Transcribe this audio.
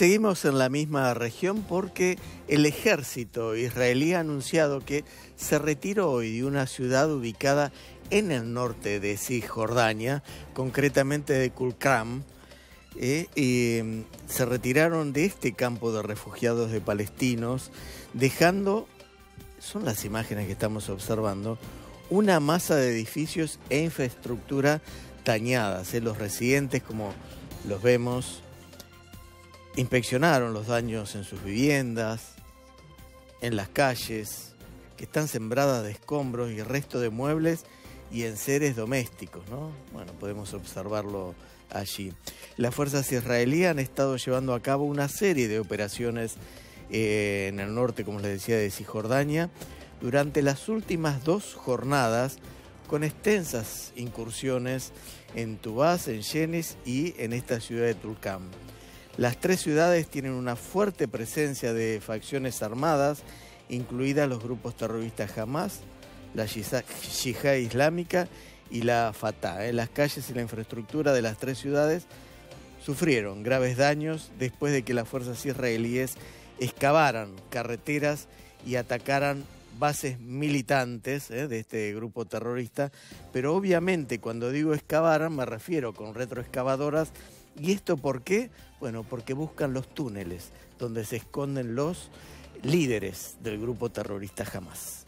Seguimos en la misma región porque el ejército israelí ha anunciado que se retiró hoy de una ciudad ubicada en el norte de Cisjordania, concretamente de Kulkram, eh, mm, se retiraron de este campo de refugiados de palestinos, dejando, son las imágenes que estamos observando, una masa de edificios e infraestructura dañadas. Eh, los residentes, como los vemos, Inspeccionaron los daños en sus viviendas, en las calles, que están sembradas de escombros y restos de muebles y en seres domésticos, ¿no? Bueno, podemos observarlo allí. Las fuerzas israelíes han estado llevando a cabo una serie de operaciones eh, en el norte, como les decía, de Cisjordania, durante las últimas dos jornadas, con extensas incursiones en Tubás, en Yenis y en esta ciudad de Tulcán. Las tres ciudades tienen una fuerte presencia de facciones armadas, incluidas los grupos terroristas Hamas, la Yihad Islámica y la Fatah. Las calles y la infraestructura de las tres ciudades sufrieron graves daños después de que las fuerzas israelíes excavaran carreteras y atacaran bases militantes eh, de este grupo terrorista, pero obviamente cuando digo excavaran me refiero con retroexcavadoras ¿Y esto por qué? Bueno, porque buscan los túneles donde se esconden los líderes del grupo terrorista Hamas.